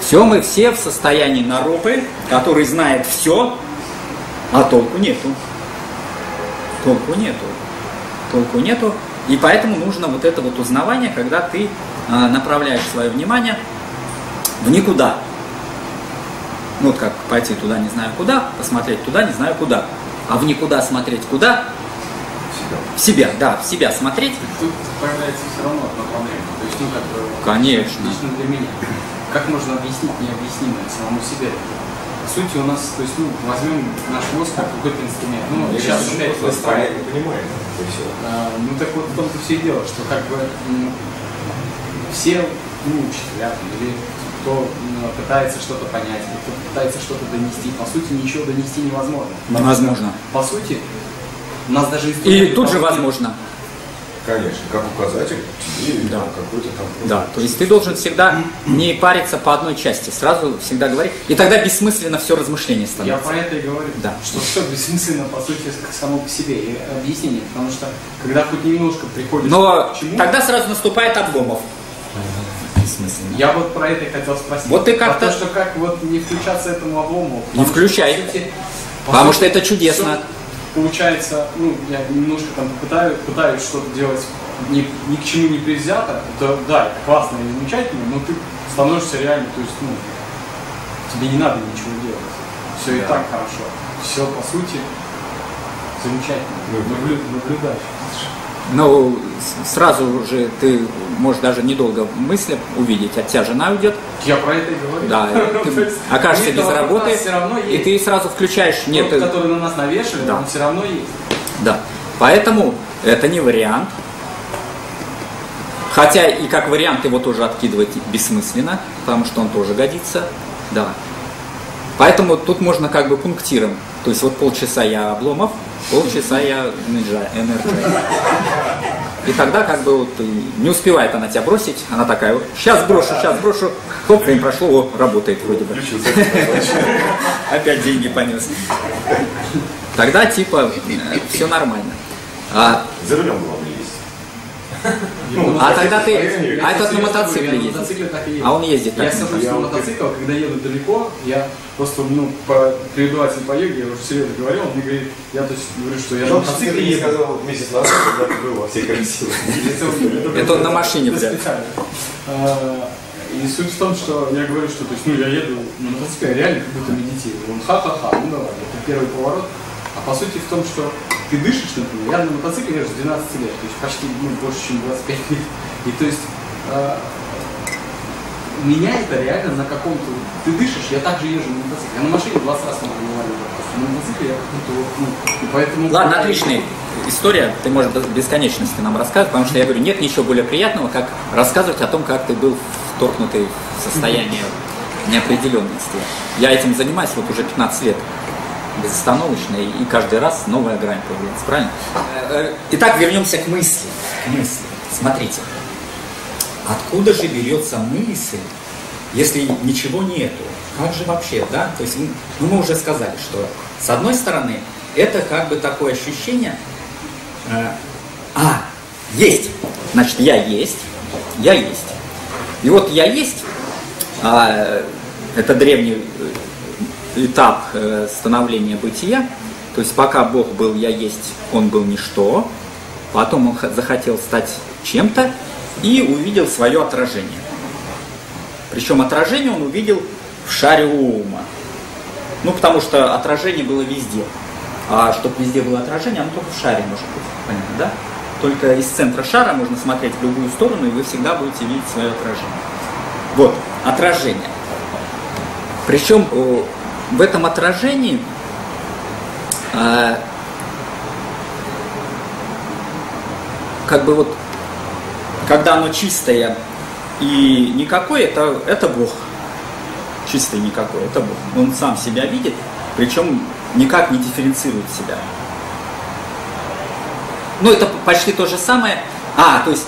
Все мы все в состоянии наропы, который знает все, а толку нету. Толку нету. Толку нету. И поэтому нужно вот это вот узнавание, когда ты а, направляешь свое внимание в никуда. Ну вот как пойти туда не знаю куда, посмотреть туда не знаю куда. А в никуда смотреть куда? В себя, да, в себя смотреть. Тут появляется все равно направление. То есть, ну, как бы, Конечно. лично для меня. Как можно объяснить необъяснимое самому себе? По сути, у нас, то есть, ну, возьмем наш мозг как какой-то инструмент. Ну, Мне сейчас представим. понять не понимаем. А, Ну так вот в том-то все и дело, что как бы м, все ну, учителя или кто пытается что-то понять, кто пытается что-то донести, по сути ничего донести невозможно. Что, Невозможно. По сути, у нас даже И инструменты, тут же возможно. Конечно, как указатель, тебе Да. какой-то там. Да, то есть ты должен всегда не париться по одной части, сразу всегда говорить. И тогда бессмысленно все размышление Я становится. про это и говорю, Да. что все бессмысленно, по сути, само по себе. И объяснение, потому что когда хоть немножко приходишь Но к чему, тогда сразу наступает Обломов. Бессмысленно. я вот про это и хотел спросить. Вот ты как-то- то, что как вот не включаться этому облому. Не включай. Потому что это чудесно. получается, ну, я немножко там пытаюсь, пытаюсь что-то делать ни, ни к чему не предвзято, это, да, это классно и замечательно, но ты становишься реально, то есть, ну, тебе не надо ничего делать. Все и Да. так хорошо. Все, по сути, замечательно. Ну, Наблю- наблюдаешь. Ну, с- сразу же ты можешь даже недолго мысли увидеть, от тебя жена уйдет, Я про это и говорю. да, ты окажешься без работы, и ты сразу включаешь, нет, э, который на нас навешали, Да. он все равно есть. Да. Поэтому это не вариант. Хотя и как вариант его тоже откидывать бессмысленно, потому что он тоже годится. Да. Поэтому тут можно как бы пунктиром. То есть вот полчаса я Обломов, полчаса я Энерджайзер. И тогда как бы вот и не успевает она тебя бросить, она такая, вот, сейчас брошу, сейчас брошу, хоп, время прошло, о, работает вроде бы. Опять деньги понес. Тогда типа все нормально. А, За рулем есть. Ну, а тогда ты, а этот на мотоцикле на ездит. мотоцикле так и езжу. А он ездит Я так. сажусь Я на вот мотоцикл, когда еду далеко, я просто, ну, по преподаватель по йоге, я уже серьезно говорил, он мне говорит, я то есть говорю, что я на ты мотоцикле еду. сказал месяц назад, когда ты был во всей красе. Это он- на машине специально. А, И суть в том, что я говорю, что то есть, ну, я еду на мотоцикле, реально как будто медитирую. Он ха-ха-ха, ну давай, это первый поворот. А по сути в том, что ты дышишь, например, я на мотоцикле езжу с 12 лет, то есть почти ну, больше, чем 25 лет. И то есть э, меня это реально на каком-то... Ты дышишь, я также езжу на мотоцикле. Я на машине 20 раз могу на мотоцикле я как будто вот, ну, и поэтому... Ладно, отличная история, ты можешь до бесконечности нам рассказывать, потому что я говорю, нет ничего более приятного, как рассказывать о том, как ты был вторгнутый в состояние неопределенности. Я этим занимаюсь вот уже 15 лет безостановочно, и каждый раз новая грань появляется, правильно? Э, итак, вернемся к мысли. К мысли. Смотрите, откуда же берется мысль, если ничего нету? Как же вообще, да? То есть, ну, мы уже сказали, что с одной стороны, это как бы такое ощущение, э, а, есть, значит, я есть, я есть. И вот я есть, а, это древний этап э, становления бытия. То есть пока Бог был я есть, он был ничто. Потом он захотел стать чем-то и увидел свое отражение. Причем отражение он увидел в шаре ума. Ну, потому что отражение было везде. А чтобы везде было отражение, оно только в шаре может быть. Понятно, да? Только из центра шара можно смотреть в любую сторону, и вы всегда будете видеть свое отражение. Вот, отражение. Причем в этом отражении э, как бы вот, когда оно чистое и никакое, это, это Бог. Чистый никакой, это Бог. Он сам себя видит, причем никак не дифференцирует себя. Ну, это почти то же самое. А, то есть,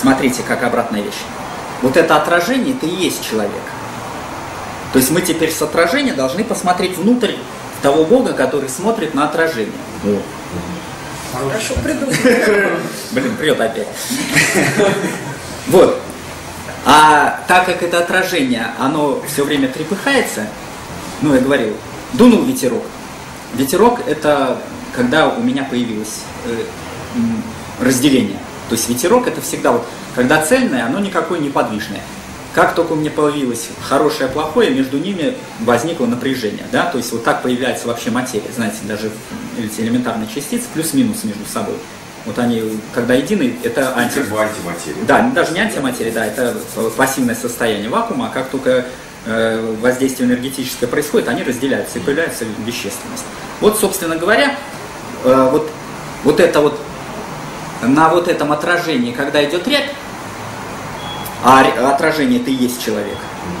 смотрите, как обратная вещь. Вот это отражение, это и есть человек. То есть мы теперь с отражения должны посмотреть внутрь того Бога, который смотрит на отражение. Хорошо придумал. Блин, прет опять. Вот. А так как это отражение, оно все время трепыхается, ну, я говорил, дунул ветерок. Ветерок – это когда у меня появилось э, разделение. То есть ветерок – это всегда вот, когда цельное, оно никакое неподвижное. Как только у меня появилось хорошее и плохое, между ними возникло напряжение. Да? То есть вот так появляется вообще материя. Знаете, даже эти элементарные частицы плюс-минус между собой. Вот они, когда едины, это анти... антиматерия. Да, даже не антиматерия, да, это пассивное состояние вакуума, а как только э, воздействие энергетическое происходит, они разделяются и появляется вещественность. Вот, собственно говоря, э, вот, вот это вот на вот этом отражении, когда идет рябь, а отражение это и есть человек,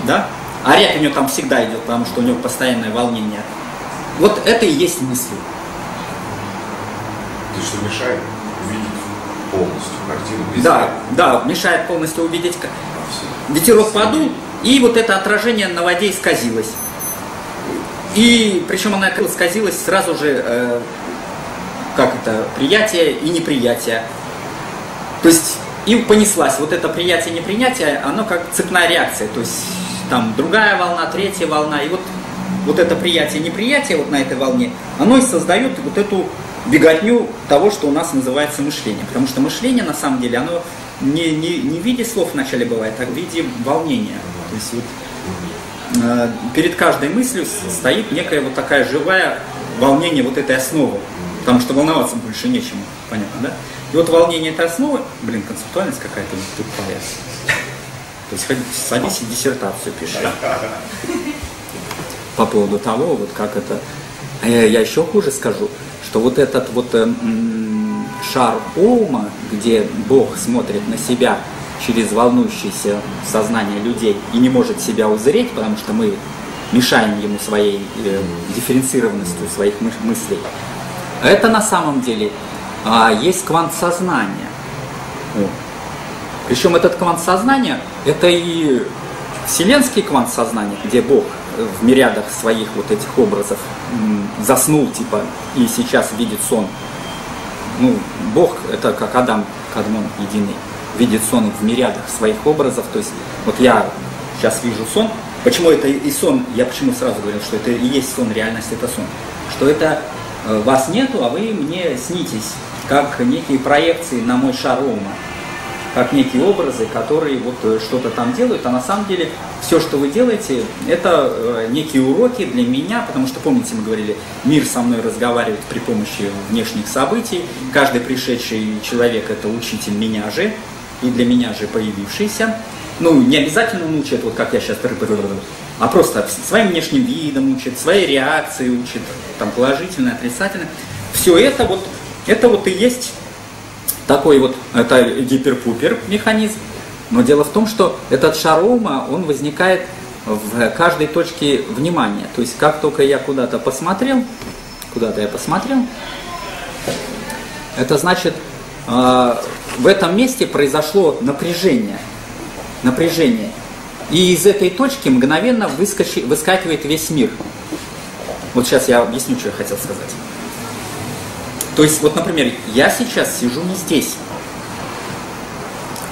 да? А рябь у него там всегда идет, потому что у него постоянное волнение. Вот это и есть мысли. Ты что мешает увидеть полностью картину? Без да, да, мешает полностью увидеть. Ветерок подул, и вот это отражение на воде исказилось. И причем она исказилась сразу же, э, как это, приятие и неприятие. То есть и понеслась. Вот это приятие-непринятие, оно как цепная реакция. То есть там другая волна, третья волна. И вот, вот это приятие-неприятие вот на этой волне, оно и создает вот эту беготню того, что у нас называется мышление. Потому что мышление, на самом деле, оно не, не, не в виде слов вначале бывает, а в виде волнения. То есть вот, э, перед каждой мыслью стоит некая вот такая живая волнение вот этой основы. Потому что волноваться больше нечему, понятно, да? И вот волнение этой основы, блин, концептуальность какая-то тупая. То есть садись и диссертацию пиши. По поводу того, вот как это... А я, еще хуже скажу, что вот этот вот э, шар ума, где Бог смотрит на себя через волнующееся сознание людей и не может себя узреть, потому что мы мешаем ему своей э, дифференцированностью своих мыслей. Это на самом деле а есть квант сознания. Причем этот квант сознания, это и вселенский квант сознания, где Бог в мириадах своих вот этих образов заснул, типа, и сейчас видит сон. Ну, Бог, это как Адам, Кадмон единый, видит сон в мириадах своих образов. То есть, вот я сейчас вижу сон. Почему это и сон? Я почему сразу говорил, что это и есть сон, реальность это сон. Что это э, вас нету, а вы мне снитесь как некие проекции на мой шар ума. как некие образы, которые вот э, что-то там делают, а на самом деле все, что вы делаете, это э, некие уроки для меня, потому что, помните, мы говорили, мир со мной разговаривает при помощи внешних событий, каждый пришедший человек это учитель меня же, и для меня же появившийся. Ну, не обязательно он учит, вот как я сейчас, а просто своим внешним видом учит, своей реакцией учит, там положительно, отрицательно. Все это вот, это вот и есть такой вот, это гиперпупер механизм. Но дело в том, что этот шар ума, он возникает в каждой точке внимания. То есть как только я куда-то посмотрел, куда-то я посмотрел, это значит, э, в этом месте произошло напряжение. Напряжение. И из этой точки мгновенно выскакивает весь мир. Вот сейчас я объясню, что я хотел сказать. То есть, вот, например, я сейчас сижу не здесь.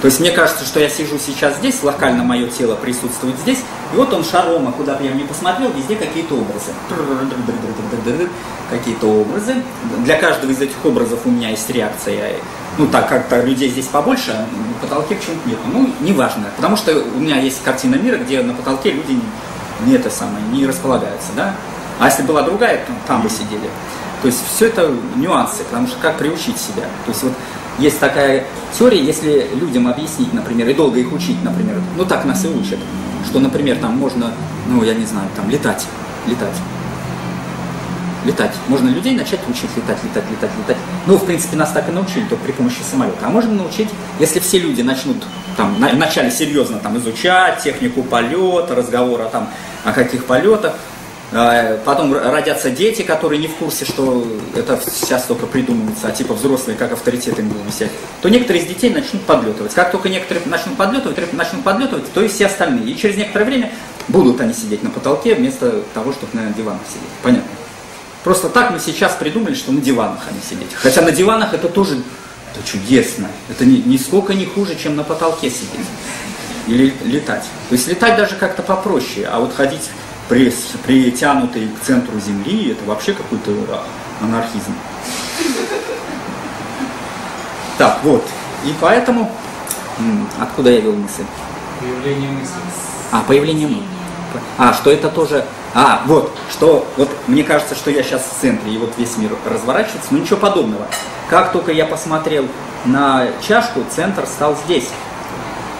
То есть мне кажется, что я сижу сейчас здесь, локально мое тело присутствует здесь, и вот он шарома, куда бы я ни посмотрел, везде какие-то образы. Какие-то образы. Для каждого из этих образов у меня есть реакция. Ну, так как-то людей здесь побольше, на потолке почему-то нет. Ну, неважно. Потому что у меня есть картина мира, где на потолке люди не это самое, не располагаются, да? А если была другая, там бы сидели. То есть все это нюансы, потому что как приучить себя. То есть вот есть такая теория, если людям объяснить, например, и долго их учить, например, ну так нас и учат, что, например, там можно, ну я не знаю, там летать, летать. Летать. Можно людей начать учить летать, летать, летать, летать. Ну, в принципе, нас так и научили, только при помощи самолета. А можно научить, если все люди начнут там, на, вначале серьезно там, изучать технику полета, разговора там, о каких полетах, потом родятся дети, которые не в курсе, что это сейчас только придумывается, а типа взрослые, как авторитеты им будут висеть, то некоторые из детей начнут подлетывать. Как только некоторые начнут подлетывать, начнут подлетывать, то и все остальные. И через некоторое время будут они сидеть на потолке вместо того, чтобы на диванах сидеть. Понятно? Просто так мы сейчас придумали, что на диванах они сидеть. Хотя на диванах это тоже это чудесно. Это ни, нисколько не хуже, чем на потолке сидеть. Или летать. То есть летать даже как-то попроще, а вот ходить притянутый к центру Земли, это вообще какой-то анархизм. Так, вот. И поэтому, откуда я вел мысль? Появление мысли. А, появление мысли. А, что это тоже... А, вот, что, вот мне кажется, что я сейчас в центре, и вот весь мир разворачивается, но ничего подобного. Как только я посмотрел на чашку, центр стал здесь.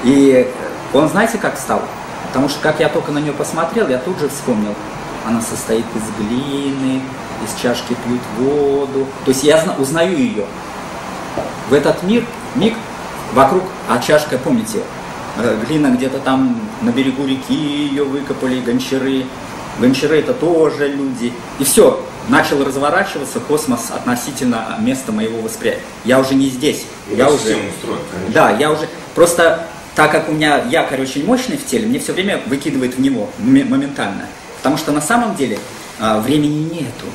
И он, знаете, как стал? Потому что как я только на нее посмотрел, я тут же вспомнил. Она состоит из глины, из чашки пьют воду. То есть я узнаю ее. В этот мир, миг вокруг, а чашка, помните, э, глина где-то там на берегу реки ее выкопали, гончары. Гончары это тоже люди. И все, начал разворачиваться космос относительно места моего восприятия. Я уже не здесь. Я уже... Устроен, да, я уже... Просто так как у меня якорь очень мощный в теле, мне все время выкидывает в него моментально. Потому что на самом деле а, времени нету.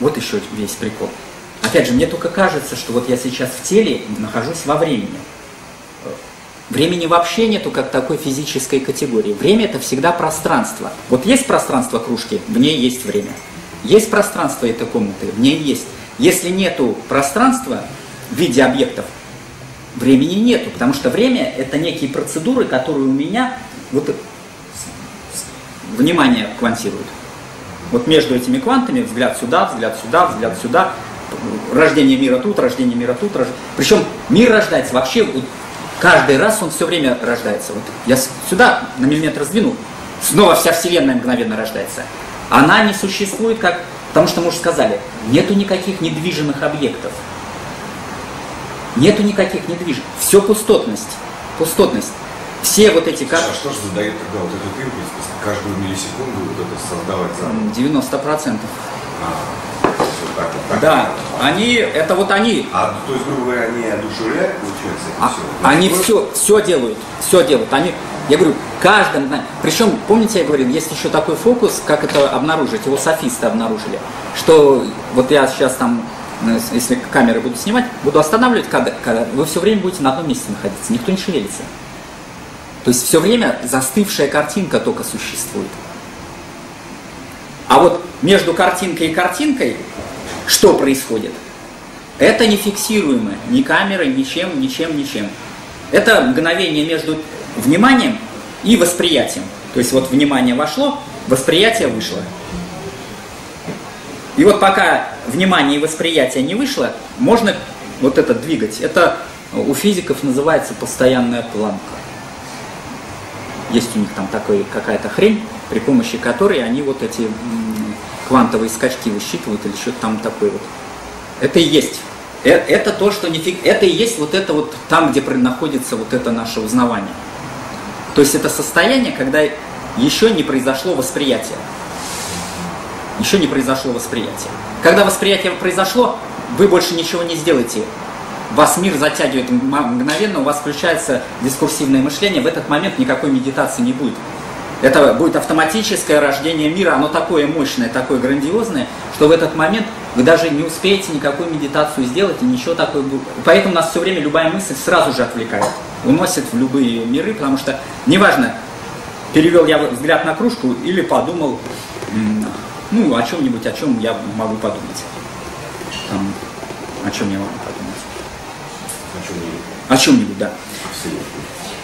Вот еще весь прикол. Опять же, мне только кажется, что вот я сейчас в теле нахожусь во времени. Времени вообще нету как такой физической категории. Время это всегда пространство. Вот есть пространство кружки, в ней есть время. Есть пространство этой комнаты, в ней есть. Если нету пространства в виде объектов, Времени нету, потому что время это некие процедуры, которые у меня вот внимание квантируют. Вот между этими квантами взгляд сюда, взгляд сюда, взгляд сюда, рождение мира тут, рождение мира тут. Рож... Причем мир рождается вообще, вот, каждый раз он все время рождается. Вот я сюда на миллиметр сдвину, снова вся Вселенная мгновенно рождается. Она не существует как, потому что мы уже сказали, нету никаких недвижимых объектов. Нету никаких недвижимых. Все пустотность. Пустотность. Все вот эти карты. А что же задает тогда вот этот импульс, каждую миллисекунду вот это создавать заново? 90 процентов. А, так, так. Да, они, это вот они. А то есть, грубо говоря, они одушевляют, получается, а, все? Они все, все делают, все делают. Они, я говорю, каждым, причем, помните, я говорил, есть еще такой фокус, как это обнаружить, его софисты обнаружили, что вот я сейчас там если камеры буду снимать, буду останавливать кадр, кадр, вы все время будете на одном месте находиться, никто не шевелится. То есть все время застывшая картинка только существует. А вот между картинкой и картинкой что происходит? Это не фиксируемо ни камерой, ничем, ничем, ничем. Это мгновение между вниманием и восприятием. То есть вот внимание вошло, восприятие вышло. И вот пока внимание и восприятие не вышло, можно вот это двигать. Это у физиков называется постоянная планка. Есть у них там такой, какая-то хрень, при помощи которой они вот эти квантовые скачки высчитывают или что-то там такое вот. Это и есть. Э, это то, что нифиг... Это и есть вот это вот там, где находится вот это наше узнавание. То есть это состояние, когда еще не произошло восприятие. Еще не произошло восприятие. Когда восприятие произошло, вы больше ничего не сделаете. Вас мир затягивает мгновенно, у вас включается дискурсивное мышление, в этот момент никакой медитации не будет. Это будет автоматическое рождение мира, оно такое мощное, такое грандиозное, что в этот момент вы даже не успеете никакую медитацию сделать и ничего такого. Поэтому нас все время любая мысль сразу же отвлекает, уносит в любые миры, потому что неважно, перевел я взгляд на кружку или подумал, ну, о чем-нибудь, о чем я могу подумать. Там, о чем я могу подумать. О чем-нибудь. О чем-нибудь, да.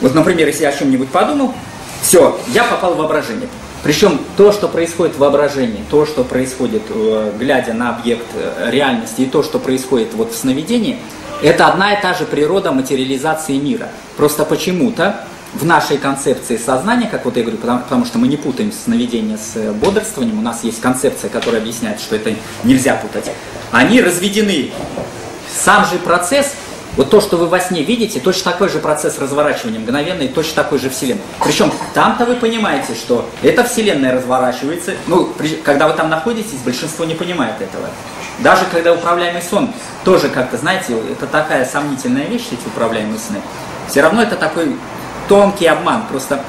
Вот, например, если я о чем-нибудь подумал, все, я попал в воображение. Причем то, что происходит в воображении, то, что происходит, э, глядя на объект э, реальности, и то, что происходит вот в сновидении, это одна и та же природа материализации мира. Просто почему-то в нашей концепции сознания, как вот я говорю, потому, потому что мы не путаем сновидение с э, бодрствованием, у нас есть концепция, которая объясняет, что это нельзя путать, они разведены. Сам же процесс вот то, что вы во сне видите, точно такой же процесс разворачивания мгновенный, точно такой же Вселенной. Причем там-то вы понимаете, что эта Вселенная разворачивается. Ну, при, когда вы там находитесь, большинство не понимает этого. Даже когда управляемый сон, тоже как-то, знаете, это такая сомнительная вещь, эти управляемые сны. Все равно это такой тонкий обман. Просто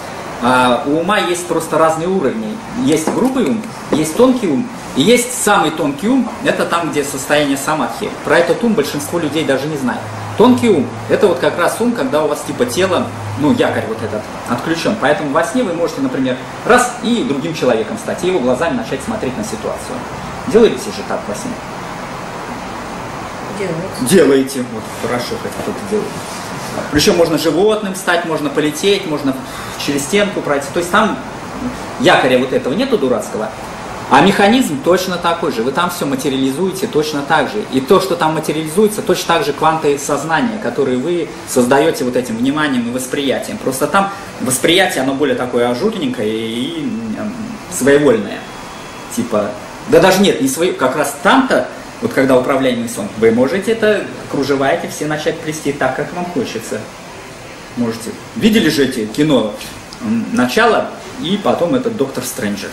а, у ума есть просто разные уровни. Есть грубый ум, есть тонкий ум, и есть самый тонкий ум, это там, где состояние самадхи. Про этот ум большинство людей даже не знает. Тонкий ум – это вот как раз ум, когда у вас типа тело, ну, якорь вот этот отключен. Поэтому во сне вы можете, например, раз и другим человеком стать, и его глазами начать смотреть на ситуацию. Делаете же так во сне? Делаете. Делаете. Вот хорошо, хоть кто-то делает. Причем можно животным стать, можно полететь, можно через стенку пройти. То есть там якоря вот этого нету дурацкого. А механизм точно такой же. Вы там все материализуете точно так же. И то, что там материализуется, точно так же кванты сознания, которые вы создаете вот этим вниманием и восприятием. Просто там восприятие, оно более такое ажурненькое и своевольное. Типа, да даже нет, не свое, как раз там-то, вот когда управляемый сон, вы можете это кружева эти все начать плести так, как вам хочется. Можете. Видели же эти кино? Начало и потом этот доктор Стрэнджер.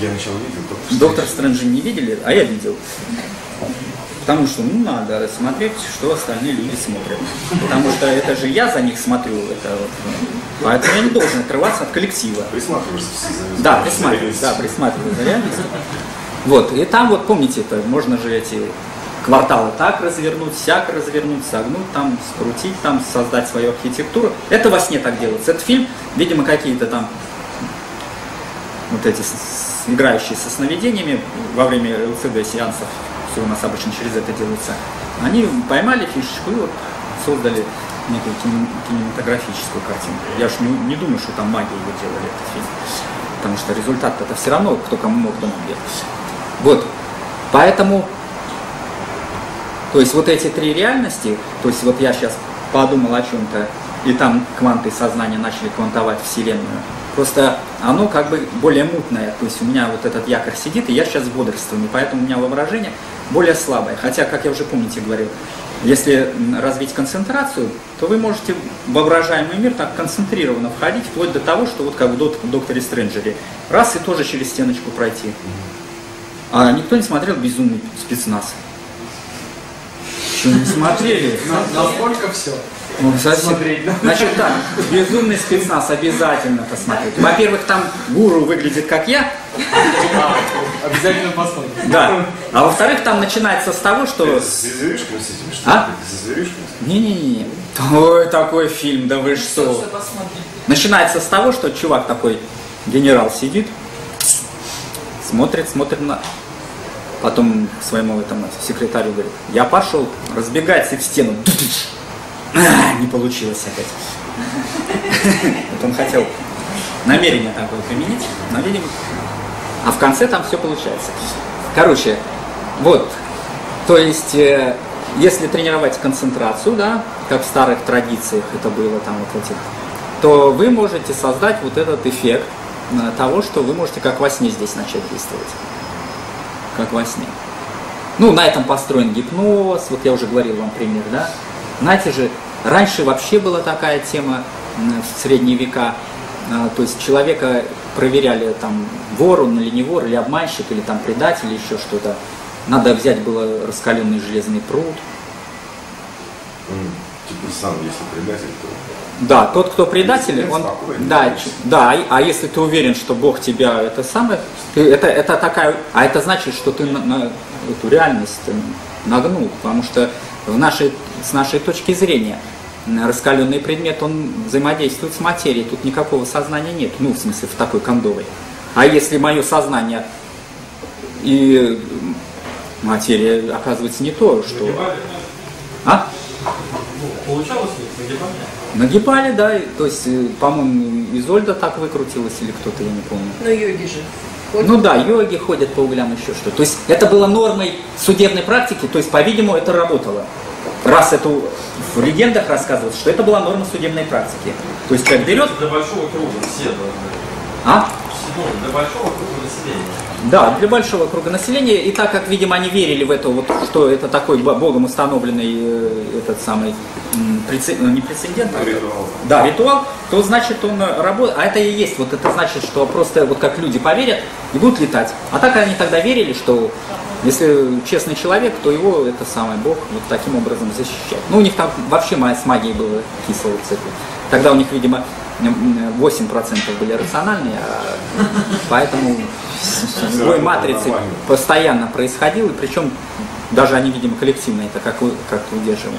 Я начал видел доктор Доктор Стрэнджа не видели, а я видел. Потому что, ну, надо смотреть, что остальные люди смотрят. Потому что это же я за них смотрю. Это вот, поэтому я не должен отрываться от коллектива. Присматриваешься за Да, присматриваюсь, да, присматриваюсь за реальностью. Вот, и там вот, помните, это можно же эти кварталы так развернуть, сяк развернуть, согнуть там, скрутить там, создать свою архитектуру. Это во сне так делается. Этот фильм, видимо, какие-то там вот эти играющие со сновидениями во время ЛЦД сеансов, все у нас обычно через это делается, они поймали фишечку и вот создали некую кинематографическую картинку. Я уж не, не думаю, что там маги его делали, этот фильм. Потому что результат это все равно, кто кому мог, тому делать. Вот. Поэтому, то есть вот эти три реальности, то есть вот я сейчас подумал о чем-то, и там кванты сознания начали квантовать Вселенную, Просто оно как бы более мутное, то есть у меня вот этот якорь сидит, и я сейчас в бодрствовании, поэтому у меня воображение более слабое. Хотя, как я уже помните говорил, если развить концентрацию, то вы можете воображаемый мир так концентрированно входить, вплоть до того, что вот как в докторе Стрэнджере, раз и тоже через стеночку пройти. А никто не смотрел безумный спецназ. Что не смотрели? Насколько все? Ну, Смотреть, да? Значит так, безумный спецназ обязательно посмотреть. Во-первых, там гуру выглядит как я. А, обязательно посмотрим. Да. А во-вторых, там начинается с того, что... Зверюшками с этими, что А? Не-не-не. Ой, такой фильм, да вы что. Начинается с того, что чувак такой, генерал сидит, смотрит, смотрит на... Потом своему этому секретарю говорит, я пошел, разбегается в стену. А, не получилось опять. Вот он хотел намерение такое применить, но, видимо, а в конце там все получается. Короче, вот, то есть, э, если тренировать концентрацию, да, как в старых традициях это было там вот этих, то вы можете создать вот этот эффект э, того, что вы можете как во сне здесь начать действовать. Как во сне. Ну, на этом построен гипноз, вот я уже говорил вам пример, да. Знаете же, раньше вообще была такая тема в средние века, а, то есть человека проверяли там вор он или не вор, или обманщик, или там предатель, или еще что-то. Надо взять было раскаленный железный пруд. М, Типа сам, если предатель, то... Да, тот, кто предатель, он, да, да, а- если ты уверен, что Бог тебя это самое, ты- это, это такая, а это значит, что ты на, на эту реальность нагнул, потому что в нашей, с нашей точки зрения раскаленный предмет, он взаимодействует с материей, тут никакого сознания нет, ну, в смысле, в такой кондовой. А если мое сознание и материя оказывается не то, что... А? Получалось ли? Нагибали, да, то есть, э, по-моему, Изольда так выкрутилась или кто-то, я не помню. Но йоги же. ходят. Ну да, йоги ходят по углям, еще что. То есть это было нормой судебной практики, то есть, по-видимому, это работало. Раз это в легендах рассказывается, что это была норма судебной практики. То есть человек берет, Для большого круга все должны. а? Ну, для большого круга населения. Да, для большого круга населения. И так как, видимо, они верили в это, вот, что это такой бо- богом установленный э, этот самый прецедент, ну, не прецедент, а Ритуал. Да, ритуал, то значит он работает. А это и есть, вот это значит, что просто вот как люди поверят и будут летать. А так они тогда верили, что если честный человек, то его это самый Бог вот таким образом защищает. Ну, у них там вообще с магией было кисло в цикл. Тогда у них, видимо, м, м, 8% были рациональные, а поэтому бой матрицы постоянно происходил, и причем даже они, видимо, коллективно это как, как удерживали.